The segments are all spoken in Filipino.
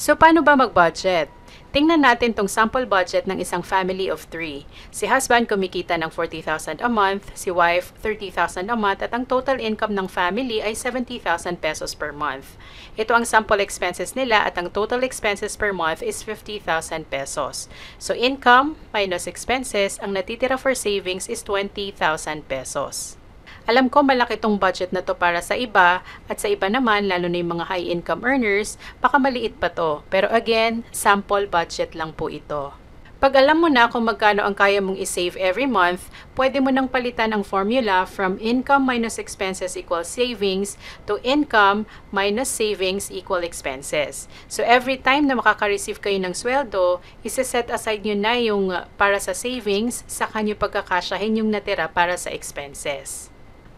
So paano ba mag-budget? Tingnan natin tong sample budget ng isang family of three. Si husband kumikita ng 40,000 a month, si wife 30,000 a month at ang total income ng family ay 70,000 pesos per month. Ito ang sample expenses nila at ang total expenses per month is 50,000 pesos. So income minus expenses, ang natitira for savings is 20,000 pesos. Alam ko malaki tong budget na to para sa iba at sa iba naman, lalo na yung mga high income earners, baka maliit pa to. Pero again, sample budget lang po ito. Pag alam mo na kung magkano ang kaya mong isave every month, pwede mo nang palitan ang formula from income minus expenses equals savings to income minus savings equal expenses. So every time na makaka-receive kayo ng sweldo, isa-set aside nyo na yung uh, para sa savings, saka nyo pagkakasyahin yung natira para sa expenses.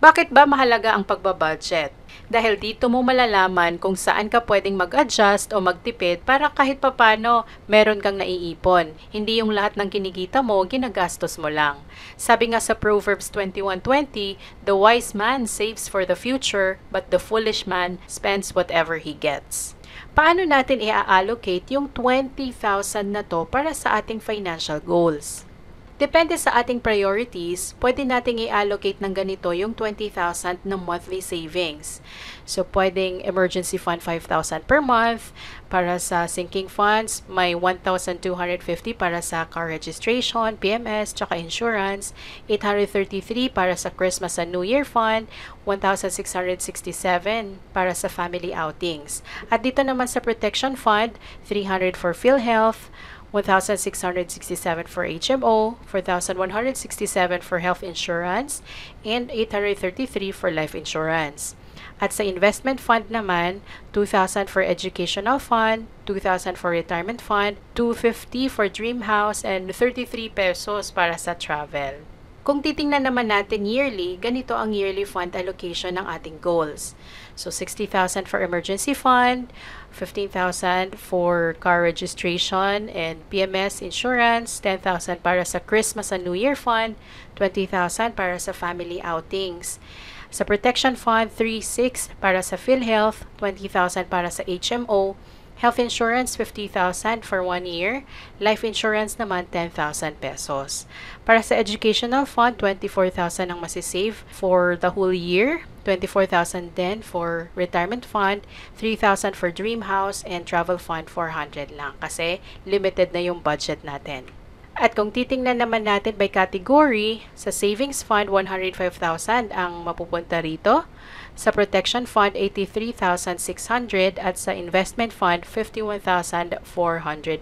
Bakit ba mahalaga ang pagbabudget? Dahil dito mo malalaman kung saan ka pwedeng mag-adjust o magtipid para kahit papano meron kang naiipon. Hindi yung lahat ng kinikita mo, ginagastos mo lang. Sabi nga sa Proverbs 21.20, The wise man saves for the future, but the foolish man spends whatever he gets. Paano natin i-allocate yung 20,000 na to para sa ating financial goals? Depende sa ating priorities, pwede nating i-allocate ng ganito yung 20,000 na monthly savings. So, pwedeng emergency fund 5,000 per month. Para sa sinking funds, may 1,250 para sa car registration, PMS, tsaka insurance. 833 para sa Christmas and New Year fund. 1,667 para sa family outings. At dito naman sa protection fund, 300 for PhilHealth, 1,667 for HMO, 4,167 for health insurance, and 833 for life insurance. At sa investment fund naman, 2,000 for educational fund, 2,000 for retirement fund, 250 for dream house, and 33 pesos para sa travel. Kung titingnan naman natin yearly, ganito ang yearly fund allocation ng ating goals. So 60,000 for emergency fund, 15,000 for car registration and PMS insurance, 10,000 para sa Christmas and New Year fund, 20,000 para sa family outings. Sa protection fund, 3,600 para sa PhilHealth, 20,000 para sa HMO, Health insurance, 50,000 for one year. Life insurance naman, 10,000 pesos. Para sa educational fund, 24,000 ang masisave for the whole year. 24,000 din for retirement fund, 3,000 for dream house, and travel fund 400 lang kasi limited na yung budget natin. At kung titingnan naman natin by category, sa savings fund, 105,000 ang mapupunta rito. Sa protection fund, 83,600 at sa investment fund, 51,400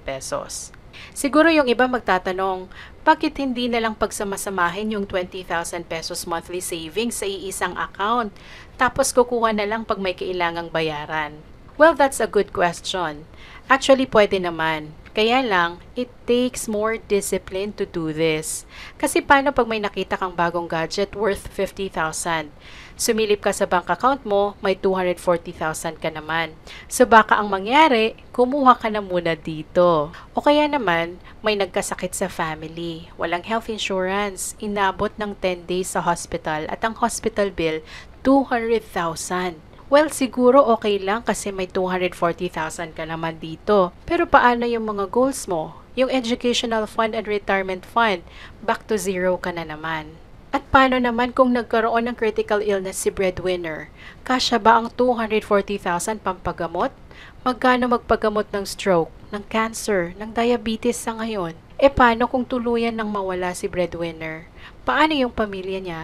pesos. Siguro yung iba magtatanong, bakit hindi na lang pagsamasamahin yung 20,000 pesos monthly savings sa iisang account, tapos kukuha na lang pag may kailangang bayaran? Well, that's a good question. Actually, pwede naman. Kaya lang, it takes more discipline to do this. Kasi paano pag may nakita kang bagong gadget worth 50,000? Sumilip ka sa bank account mo, may 240,000 ka naman. So baka ang mangyari, kumuha ka na muna dito. O kaya naman, may nagkasakit sa family, walang health insurance, inabot ng 10 days sa hospital at ang hospital bill, 200,000. Well, siguro okay lang kasi may 240,000 ka naman dito. Pero paano yung mga goals mo? Yung educational fund and retirement fund, back to zero ka na naman. At paano naman kung nagkaroon ng critical illness si breadwinner? Kasya ba ang 240,000 pampagamot? Magkano magpagamot ng stroke, ng cancer, ng diabetes sa ngayon? E paano kung tuluyan nang mawala si breadwinner? Paano yung pamilya niya?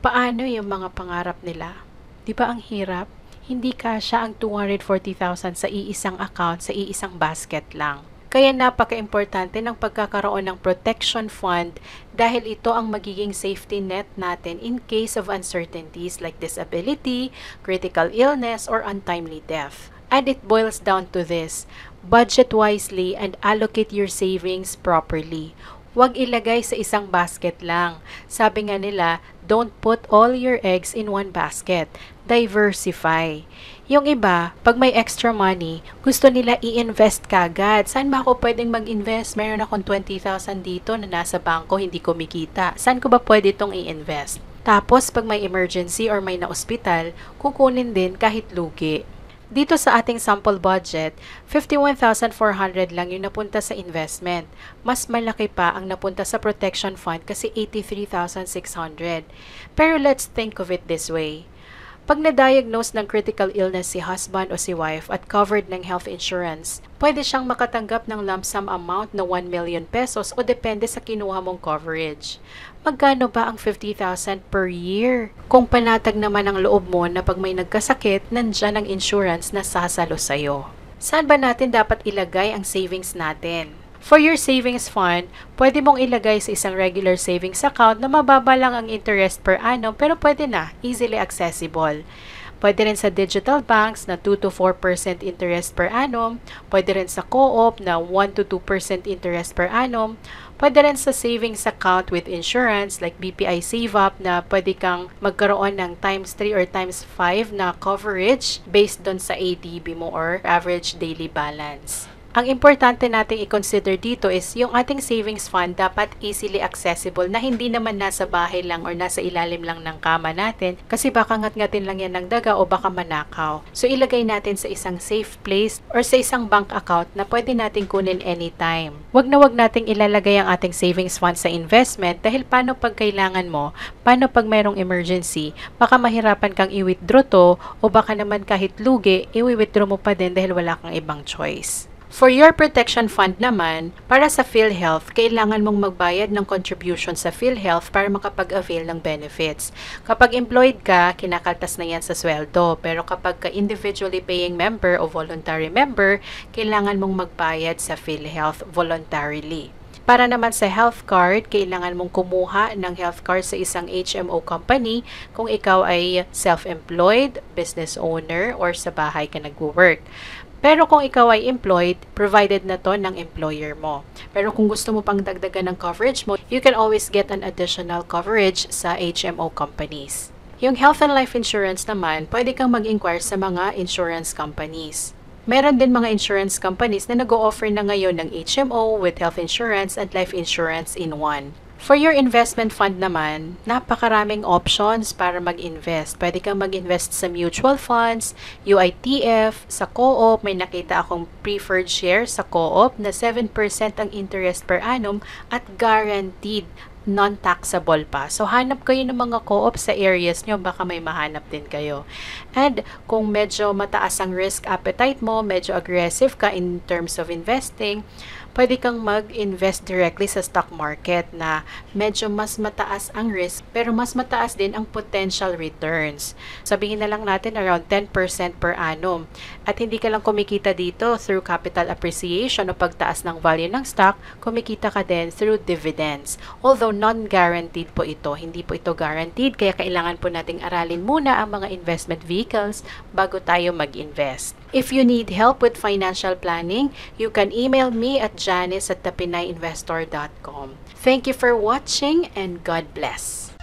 Paano yung mga pangarap nila? Di ba ang hirap? Hindi kasya ang 240,000 sa iisang account, sa iisang basket lang. Kaya napaka-importante ng pagkakaroon ng protection fund dahil ito ang magiging safety net natin in case of uncertainties like disability, critical illness, or untimely death. And it boils down to this, budget wisely and allocate your savings properly. Huwag ilagay sa isang basket lang. Sabi nga nila, don't put all your eggs in one basket. Diversify. Yung iba, pag may extra money, gusto nila i-invest kagad. Saan ba ako pwedeng mag-invest? Meron akong 20,000 dito na nasa bangko, hindi kumikita. Saan ko ba pwede itong i-invest? Tapos, pag may emergency or may na-ospital, kukunin din kahit lugi. Dito sa ating sample budget, 51,400 lang yung napunta sa investment. Mas malaki pa ang napunta sa protection fund kasi 83,600. Pero let's think of it this way. Pag na-diagnose ng critical illness si husband o si wife at covered ng health insurance, pwede siyang makatanggap ng lump sum amount na 1 million pesos o depende sa kinuha mong coverage. Magkano ba ang 50,000 per year? Kung panatag naman ang loob mo na pag may nagkasakit, nandyan ang insurance na sasalo sa'yo. Saan ba natin dapat ilagay ang savings natin? For your savings fund, pwede mong ilagay sa isang regular savings account na mababa lang ang interest per annum pero pwede na, easily accessible. Pwede rin sa digital banks na 2 to 4% interest per annum. Pwede rin sa co-op na 1 to 2% interest per annum. Pwede rin sa savings account with insurance like BPI SaveUp na pwede kang magkaroon ng times 3 or times 5 na coverage based don sa ADB mo or average daily balance. Ang importante nating i-consider dito is yung ating savings fund dapat easily accessible na hindi naman nasa bahay lang or nasa ilalim lang ng kama natin kasi baka ngat-ngatin lang yan ng daga o baka manakaw. So ilagay natin sa isang safe place or sa isang bank account na pwede natin kunin anytime. Wag na wag nating ilalagay ang ating savings fund sa investment dahil paano pag kailangan mo, paano pag mayroong emergency, baka mahirapan kang i-withdraw to o baka naman kahit lugi, i-withdraw mo pa din dahil wala kang ibang choice. For your protection fund naman, para sa PhilHealth, kailangan mong magbayad ng contribution sa PhilHealth para makapag-avail ng benefits. Kapag employed ka, kinakaltas na yan sa sweldo. Pero kapag ka individually paying member o voluntary member, kailangan mong magbayad sa PhilHealth voluntarily. Para naman sa health card, kailangan mong kumuha ng health card sa isang HMO company kung ikaw ay self-employed, business owner, or sa bahay ka nag-work. Pero kung ikaw ay employed, provided na to ng employer mo. Pero kung gusto mo pang dagdagan ng coverage mo, you can always get an additional coverage sa HMO companies. Yung health and life insurance naman, pwede kang mag-inquire sa mga insurance companies. Meron din mga insurance companies na nag-o-offer na ngayon ng HMO with health insurance and life insurance in one. For your investment fund naman, napakaraming options para mag-invest. Pwede kang mag-invest sa mutual funds, UITF, sa co-op. May nakita akong preferred share sa co-op na 7% ang interest per annum at guaranteed non-taxable pa. So, hanap kayo ng mga co-op sa areas nyo, baka may mahanap din kayo. And kung medyo mataas ang risk appetite mo, medyo aggressive ka in terms of investing, pwede kang mag-invest directly sa stock market na medyo mas mataas ang risk pero mas mataas din ang potential returns. Sabihin na lang natin around 10% per annum. At hindi ka lang kumikita dito through capital appreciation o pagtaas ng value ng stock, kumikita ka din through dividends. Although non-guaranteed po ito, hindi po ito guaranteed kaya kailangan po nating aralin muna ang mga investment vehicles bago tayo mag-invest. If you need help with financial planning, you can email me at janice at thepinayinvestor.com. Thank you for watching and God bless.